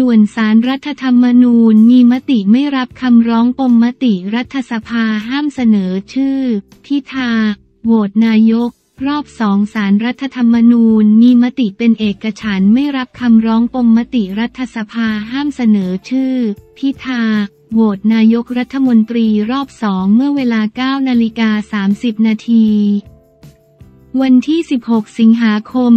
ด่วนสารรัฐธรรมนูญมีมติไม่รับคำร้องปมมติรัฐสภาห้ามเสนอชื่อ พิธา โหวตนายก รอบสองสารรัฐธรรมนูญมีมติเป็นเอกฉันไม่รับคำร้องปมมติรัฐสภาห้ามเสนอชื่อ พิธาโหวตนายกรัฐมนตรีรอบสองเมื่อเวลา 9 นาฬิกา 30 นาที วันที่ 16 สิงหาคม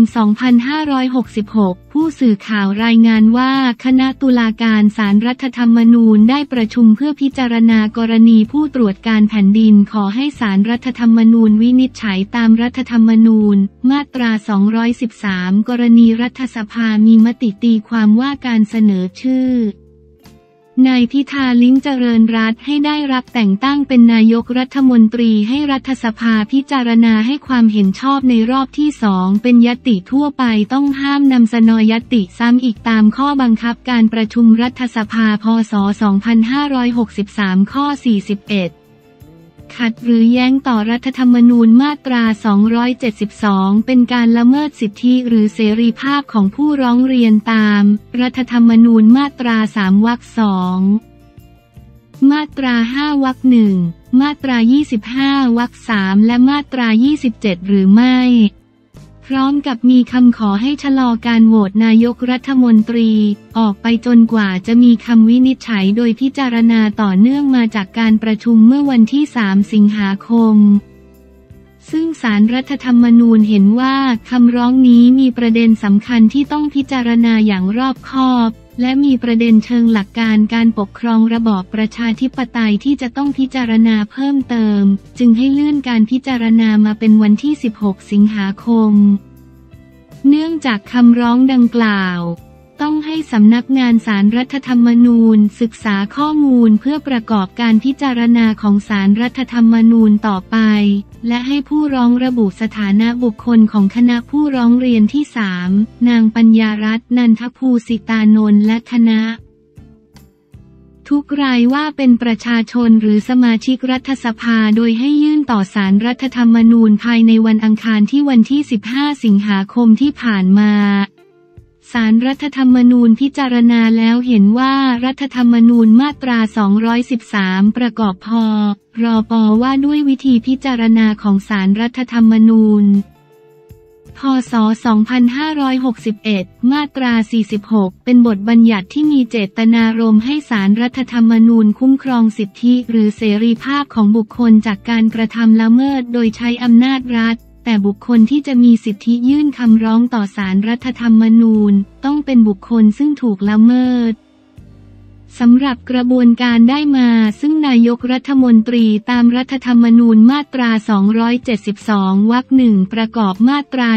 2566 ผู้สื่อข่าวรายงานว่า คณะตุลาการศารรัฐธรรมนูญได้ประชุมเพื่อพิจารณากรณีผู้ตรวจการแผ่นดินขอให้ศารรัฐธรรมนูญวินิจฉัยตามรัฐธรรมนูญ มาตรา 213 กรณีรัฐสภามีมติตีความว่าการเสนอชื่อ นายพิธาลิ้มเจริญรัฐให้ได้รับแต่งตั้งเป็นนายกรัฐมนตรีให้รัฐสภาพิจารณาให้ความเห็นชอบในรอบที่สองเป็นยติทั่วไปต้องห้ามนำเสนอยติซ้ำอีกตามข้อบังคับการประชุมรัฐสภาพศ 2563 ข้อ 41 ขัดหรือแย้งต่อรัฐธรรมนูญมาตรา 272 เป็นการละเมิดสิทธิหรือเสรีภาพของผู้ร้องเรียนตาม รัฐธรรมนูญมาตรา 3 วรรคสองมาตรา 5 วรรคหนึ่ง มาตรา 25 วรรคสามและมาตรา 27 หรือไม่ พร้อมกับมีคำขอให้ชะลอการโหวตนายกรัฐมนตรี ออกไปจนกว่าจะมีคำวินิจฉัยโดยพิจารณาต่อเนื่องมาจากการประชุมเมื่อวันที่ 3 สิงหาคม ซึ่งสารรัฐธรรมนูญเห็นว่าคำร้องนี้มีประเด็นสำคัญที่ต้องพิจารณาอย่างรอบคอบ และมีประเด็นเชิงหลักการการปกครองระบอบประชาธิปไตยที่จะต้องพิจารณาเพิ่มเติม จึงให้เลื่อนการพิจารณามาเป็นวันที่ 16 สิงหาคม เนื่องจากคำร้องดังกล่าว ต้องให้สำนักงานสารรัฐธรรมนูญ ศึกษาข้อมูลเพื่อประกอบการพิจารณาของสารรัฐธรรมนูญต่อไป และให้ผู้ร้องระบุสถานะบุคคลของคณะผู้ร้องเรียนที่สามนางปัญญารัตน์นันทภูสิตานนท์และคณะทุกรายว่าเป็นประชาชนหรือสมาชิกรัฐสภาโดยให้ยื่นต่อสารรัฐธรรมนูญภายในวันอังคารที่วันที่ 15 สิงหาคมที่ผ่านมา สารรัฐธรรมนูญพิจารณาแล้วเห็นว่ารัฐธรรมนูญมาตรา 213 ประกอบพอรอปอว่าด้วยวิธีพิจารณาของสารรัฐธรรมนูญ พศ 2561 มาตรา 46 เป็นบทบัญญัติที่มีเจตนารมณ์ให้สารรัฐธรรมนูญคุ้มครองสิทธิหรือเสรีภาพของบุคคลจากการกระทำละเมิดโดยใช้อำนาจรัฐ แต่บุคคลที่จะมีสิทธิยื่นคำร้องต่อสารรัฐธรรมนูญ ต้องเป็นบุคคลซึ่งถูกละเมิดสำหรับกระบวนการได้มาซึ่งนายกรัฐมนตรีตามรัฐธรรมนูญมาตรา 272 วรรคหนึ่งประกอบมาตรา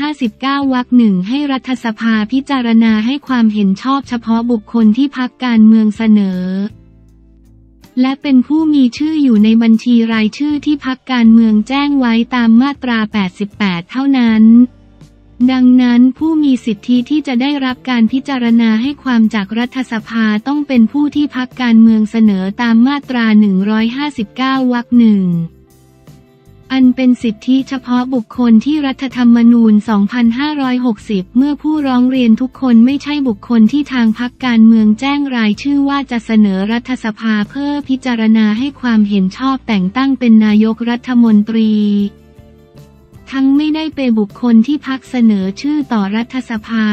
159 วรรคหนึ่งให้รัฐสภาพิจารณาให้ความเห็นชอบเฉพาะบุคคลที่พักการเมืองเสนอ และเป็นผู้มีชื่ออยู่ในบัญชีรายชื่อที่พักการเมืองแจ้งไว้ตามมาตรา 88 เท่านั้น ดังนั้นผู้มีสิทธิที่จะได้รับการพิจารณาให้ความจากรัฐสภาต้องเป็นผู้ที่พักการเมืองเสนอตามมาตรา 159 วรรคหนึ่ง อันเป็นสิทธิเฉพาะบุคคลที่รัฐธรรมนูญ 2560 เมื่อผู้ร้องเรียนทุกคนไม่ใช่บุคคลที่ทางพักการเมืองแจ้งรายชื่อว่าจะเสนอรัฐสภาเพื่อพิจารณาให้ความเห็นชอบแต่งตั้งเป็นนายกรัฐมนตรี ทั้งไม่ได้เป็นบุคคลที่พักเสนอชื่อต่อรัฐสภา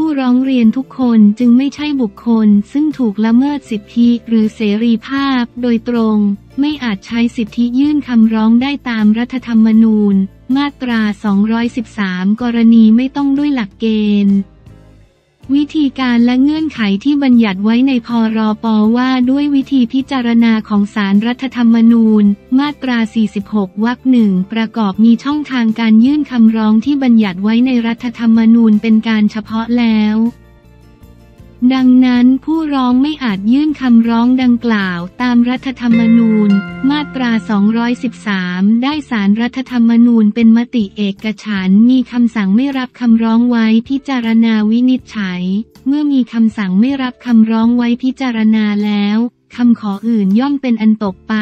ผู้ร้องเรียนทุกคนจึงไม่ใช่บุคคล ซึ่งถูกละเมิดสิทธิหรือเสรีภาพ โดยตรง ไม่อาจใช้สิทธิยื่นคำร้องได้ตามรัฐธรรมนูญ มาตรา 213 กรณีไม่ต้องด้วยหลักเกณฑ์ วิธีการและเงื่อนไขที่บัญญัติไว้ในพรปว่าด้วยวิธีพิจารณาของสารรัฐธรรมนูญ มาตรา 46 วรรคหนึ่งประกอบมีช่องทางการยื่นคำร้องที่บัญญัติไว้ในรัฐธรรมนูญเป็นการเฉพาะแล้ว ดังนั้นผู้ร้องไม่อาจยื่นคำร้องดังกล่าวตามรัฐธรรมนูญ มาตรา 213 ได้สารรัฐธรรมนูญเป็นมติเอกฉันมีคำสั่งไม่รับคำร้องไว้พิจารณาวินิจฉัย เมื่อมีคำสั่งไม่รับคำร้องไว้พิจารณาแล้ว คำขออื่นย่อมเป็นอันตกไป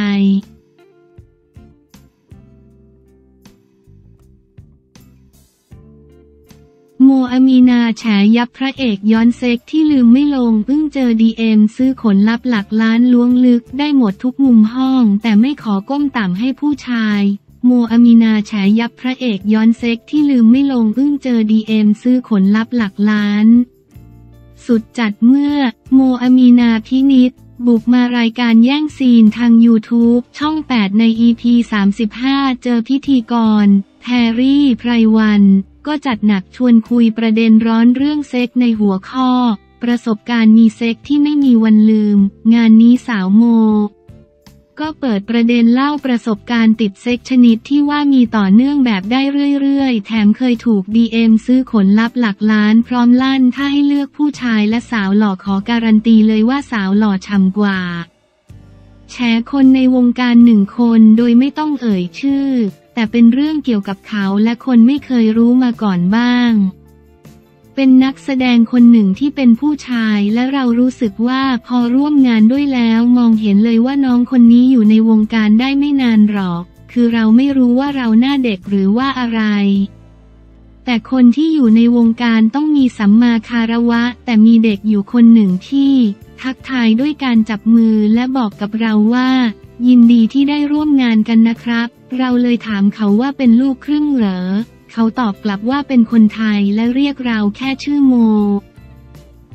โมอามีนาแฉยับพระเอกย้อนเซ็กซ์ที่ลืมไม่ลงเพิ่งเจอ DM ซื้อขนลับหลักล้านล้วงลึกได้หมดทุกมุมห้อง แต่ไม่ขอก้มต่ำให้ผู้ชาย โมอามีนาแฉยับพระเอกย้อนเซ็กซ์ที่ลืมไม่ลงเพิ่งเจอ DM ซื้อขนลับหลักล้าน สุดจัดเมื่อ โมอามีนาพินิษบุกมารายการแย่งซีนทาง YouTube ช่อง 8 ใน EP 35 เจอพิธีกรแพรรี่ไพรวัน ก็จัดหนักชวนคุยประเด็นร้อนเรื่องเซ็กซ์ในหัวข้อ ประสบการณ์มีเซ็กซ์ที่ไม่มีวันลืม งานนี้สาวโม ก็เปิดประเด็นเล่าประสบการณ์ติดเซ็กซ์ชนิดที่ว่ามีต่อเนื่องแบบได้เรื่อยๆ แถมเคยถูก DM ซื้อขนลับหลักล้านพร้อมลั่นถ้าให้เลือกผู้ชายและสาวหล่อขอการันตีเลยว่าสาวหล่อช่ำกว่าแชร์คนในวงการหนึ่งคนโดยไม่ต้องเอ่ยชื่อ แต่เป็นเรื่องเกี่ยวกับเขาและคนไม่เคยรู้มาก่อนบ้าง เป็นนักแสดงคนหนึ่งที่เป็นผู้ชายและเรารู้สึกว่าพอร่วมงานด้วยแล้วมองเห็นเลยว่าน้องคนนี้อยู่ในวงการได้ไม่นานหรอก คือเราไม่รู้ว่าเราหน้าเด็กหรือว่าอะไรแต่คนที่อยู่ในวงการต้องมีสัมมาคารวะ แต่มีเด็กอยู่คนหนึ่งที่ ทักทายด้วยการจับมือและบอกกับเราว่า ยินดีที่ได้ร่วมงานกันนะครับ เราเลยถามเขาว่าเป็นลูกครึ่งเหรอ เขาตอบกลับว่าเป็นคนไทยและเรียกเราแค่ชื่อโม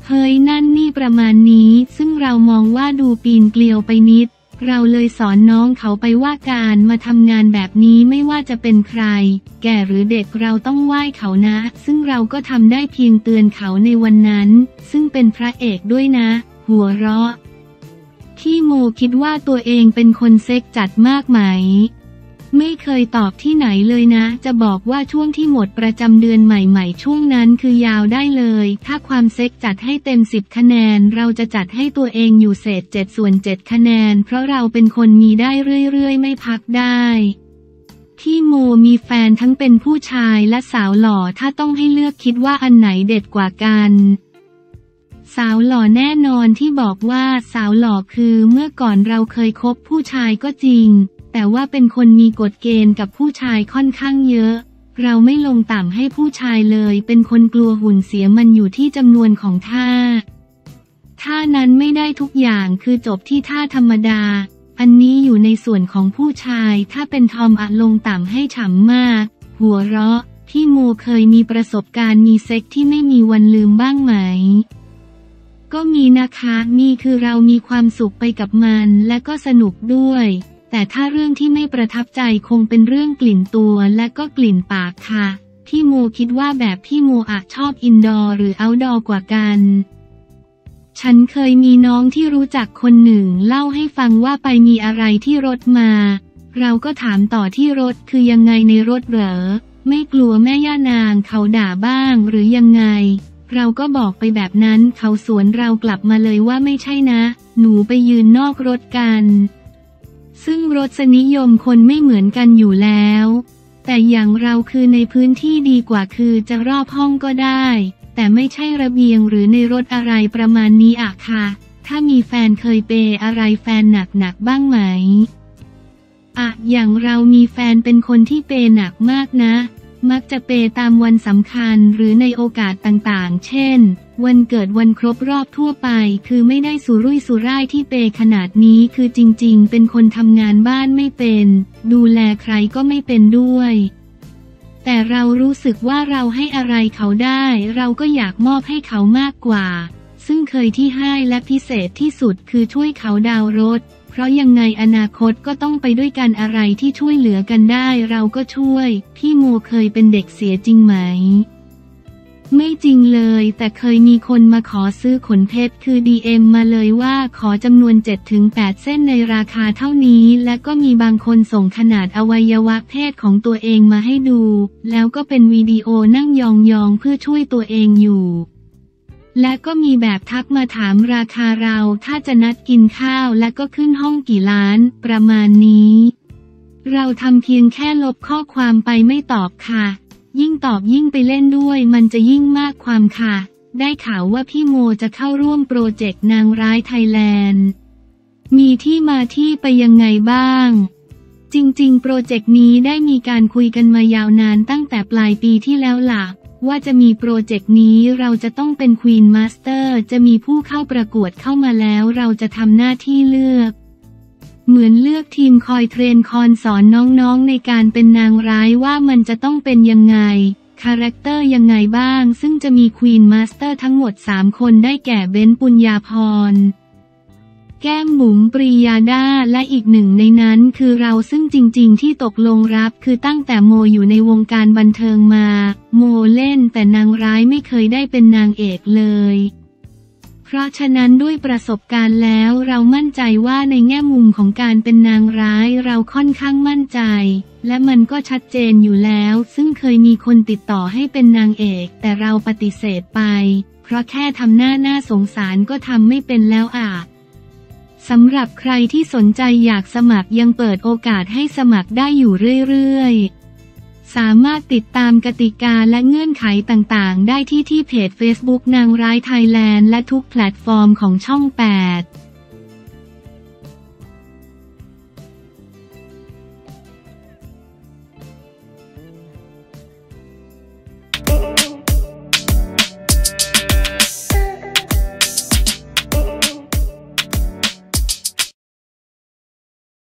เฮ้ยนั่นนี่ประมาณนี้ ซึ่งเรามองว่าดูปีนเกลียวไปนิด เราเลยสอนน้องเขาไปว่าการมาทำงานแบบนี้ไม่ว่าจะเป็นใคร แก่หรือเด็กเราต้องไหว้เขานะ ซึ่งเราก็ทำได้เพียงเตือนเขาในวันนั้น ซึ่งเป็นพระเอกด้วยนะ หัวเราะ ที่โมคิดว่าตัวเองเป็นคนเซ็กจัดมากไหม ไม่เคยตอบที่ไหนเลยนะ จะบอกว่าช่วงที่หมดประจำเดือนใหม่ๆ ช่วงนั้นคือยาวได้เลย ถ้าความเซ็กจัดให้เต็มสิบคะแนน เราจะจัดให้ตัวเองอยู่เศษเจ็ดส่วนเจ็ดคะแนน เพราะเราเป็นคนมีได้เรื่อยๆ ไม่พักได้ที่โมมีแฟนทั้งเป็นผู้ชายและสาวหล่อถ้าต้องให้เลือกคิดว่าอันไหนเด็ดกว่ากัน สาวหล่อแน่นอนที่บอกว่าสาวหล่อคือเมื่อก่อนเราเคยคบผู้ชายก็จริง แต่ว่าเป็นคนมีกฎเกณฑ์กับผู้ชายค่อนข้างเยอะ เราไม่ลงต่ำให้ผู้ชายเลย เป็นคนกลัวหุ่นเสียมันอยู่ที่จำนวนของท่า ท่านั้นไม่ได้ทุกอย่างคือจบที่ท่าธรรมดา อันนี้อยู่ในส่วนของผู้ชาย ถ้าเป็นทอมอะลงต่ำให้ฉ่ำมาก หัวเราะพี่โมเคยมีประสบการณ์มีเซ็กซ์ที่ไม่มีวันลืมบ้างไหม ก็มีนะคะนี่คือเรามีความสุขไปกับมันและก็สนุกด้วย แต่ถ้าเรื่องที่ไม่ประทับใจคงเป็นเรื่องกลิ่นตัวและก็กลิ่นปากค่ะ พี่โมคิดว่าแบบพี่โมอาจชอบ indoor หรือ outdoor กว่ากันฉันเคยมีน้องที่รู้จักคนหนึ่งเล่าให้ฟังว่าไปมีอะไรที่รถมา เราก็ถามต่อที่รถคือยังไงในรถเหรอ ไม่กลัวแม่ย่านางเขาด่าบ้างหรือยังไง เราก็บอกไปแบบนั้นเขาสวนเรากลับมาเลยว่าไม่ใช่นะ หนูไปยืนนอกรถกัน ซึ่งรสนิยมคนไม่เหมือนกันอยู่แล้ว แต่อย่างเราคือในพื้นที่ดีกว่าคือจะรอบห้องก็ได้ แต่ไม่ใช่ระเบียงหรือในรถอะไรประมาณนี้อะค่ะ ถ้ามีแฟนเคยเปอะไรแฟนหนักๆบ้างไหมอะอย่างเรามีแฟนเป็นคนที่เปหนักมากนะ มักจะเปตามวันสำคัญหรือในโอกาสต่างๆ เช่น วันเกิดวันครบรอบทั่วไป คือไม่ได้สุรุ่ยสุร่ายที่เปขนาดนี้คือจริงๆ เป็นคนทำงานบ้านไม่เป็น ดูแลใครก็ไม่เป็นด้วย แต่เรารู้สึกว่าเราให้อะไรเขาได้ เราก็อยากมอบให้เขามากกว่า ซึ่งเคยที่ให้และพิเศษที่สุดคือช่วยเขาดาวรถ ราะยังไงอนาคตก็ต้องไปด้วยกันอะไรที่ช่วยเหลือกันได้เราก็ช่วย พี่โมเคยเป็นเด็กเสียจริงไหม ไม่จริงเลย แต่เคยมีคนมาขอซื้อขนเพชรคือ DM มาเลยว่าขอจำนวน 7-8 เส้นในราคาเท่านี้ และก็มีบางคนส่งขนาดอวัยวะเพศของตัวเองมาให้ดู แล้วก็เป็นวิดีโอนั่งยองๆเพื่อช่วยตัวเองอยู่ และก็มีแบบทักมาถามราคาเราถ้าจะนัดกินข้าวและก็ขึ้นห้องกี่ล้าน ประมาณนี้ เราทำเพียงแค่ลบข้อความไปไม่ตอบค่ะ ยิ่งตอบยิ่งไปเล่นด้วย มันจะยิ่งมากความค่ะ ได้ข่าวว่าพี่โมจะเข้าร่วมโปรเจกต์นางร้ายไทยแลนด์ มีที่มาที่ไปยังไงบ้าง จริง ๆ project นี้ได้มีการคุยกันมายาวนานตั้งแต่ปลายปีที่แล้วหล่ะ ว่าจะมี project นี้เราจะต้องเป็น Queen Master จะมีผู้เข้าประกวดเข้ามาแล้วเราจะทำหน้าที่เลือก เหมือนเลือกทีมคอย train คอยสอนน้องๆ ในการเป็นนางร้ายว่ามันจะต้องเป็นยังไง character ยังไงบ้าง ซึ่งจะมี Queen Master ทั้งหมด 3 คนได้แก่เบนปุญญาพร แก้มบุ๋มปรียาดาและอีกหนึ่งในนั้นคือเราซึ่งจริงๆ ที่ตกลงรับคือตั้งแต่โมอยู่ในวงการบันเทิงมา โมเล่นแต่นางร้ายไม่เคยได้เป็นนางเอกเลย เพราะฉะนั้นด้วยประสบการณ์แล้วเรามั่นใจว่าในแง่มุมของการเป็นนางร้ายเราค่อนข้างมั่นใจ และมันก็ชัดเจนอยู่แล้ว ซึ่งเคยมีคนติดต่อให้เป็นนางเอก แต่เราปฏิเสธไป เพราะแค่ทำหน้าหน้าสงสารก็ทำไม่เป็นแล้วอะ สำหรับใครที่สนใจอยากสมัครยังเปิดโอกาสให้สมัครได้อยู่เรื่อยๆ สามารถติดตามกติกาและเงื่อนไขต่างๆ ได้ที่ที่เพจ Facebook นางร้ายไทยแลนด์และทุกแพลตฟอร์มของช่อง 8